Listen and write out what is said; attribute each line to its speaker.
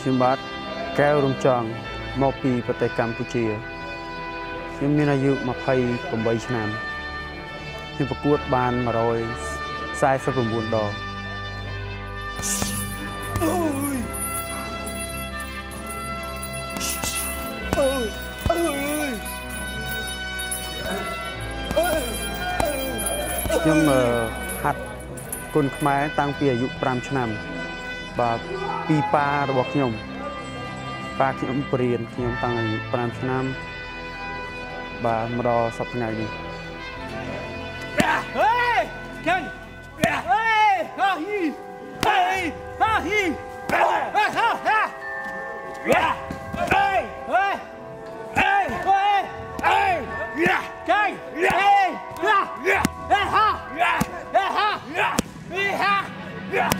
Speaker 1: ខ្ញុំបាទកែវរំចង់មកពីប្រទេសកម្ពុជាខ្ញុំមានអាយុ28ឆ្នាំខ្ញុំប្រកួតបាន149ដងខ្ញុំអឺហាត់គុនខ្មែរតាំងពីអាយុ5ឆ្នាំ បាទពីប៉ារបស់ខ្ញុំប៉ាខ្ញុំបរៀនខ្ញុំតាំងអាយុ5ឆ្នាំបាទមកដល់សប្តាហ៍ថ្ងៃនេះ
Speaker 2: ហេកាញ់ហេហាហ៊ីហេហាហ៊ីហេហាហាហេហេហេហេហេកាញ់ហេហេហាហេហាហេហាហេហា